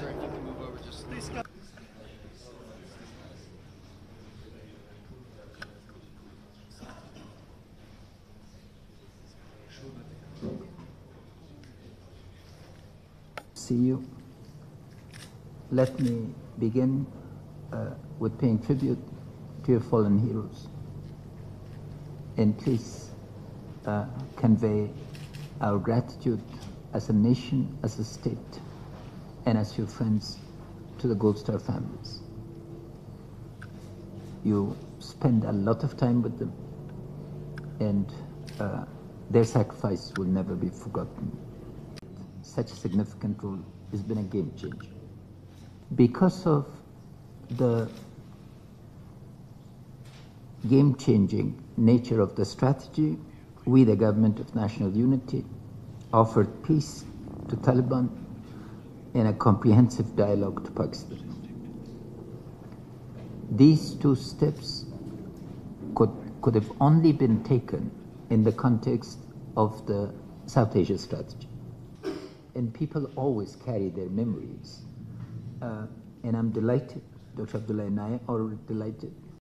move over just See you. Let me begin uh, with paying tribute to your fallen heroes. And please uh, convey our gratitude as a nation, as a state and as your friends to the Gold Star families. You spend a lot of time with them, and uh, their sacrifice will never be forgotten. Such a significant role has been a game changer. Because of the game changing nature of the strategy, we, the Government of National Unity, offered peace to Taliban and a comprehensive dialogue to Pakistan. These two steps could, could have only been taken in the context of the South Asia strategy. And people always carry their memories. Uh, and I'm delighted, Dr. Abdullah and I are delighted